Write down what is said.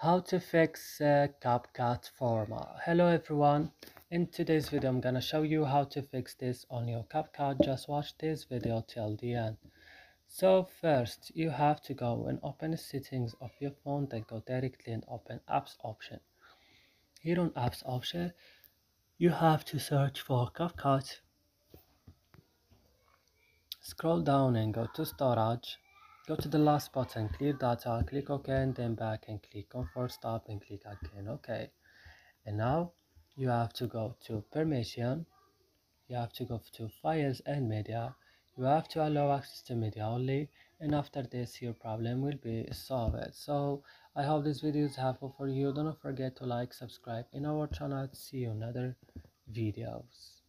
How to fix uh, CapCut format. Hello everyone. In today's video I'm gonna show you how to fix this on your CapCut. Just watch this video till the end. So first you have to go and open the settings of your phone then go directly and open apps option. Here on apps option you have to search for CapCut. Scroll down and go to storage Go to the last button, clear data, click OK and then back and click on force stop and click again OK. And now you have to go to permission, you have to go to files and media, you have to allow access to media only and after this your problem will be solved. So I hope this video is helpful for you. Don't forget to like, subscribe in our channel. See you in other videos.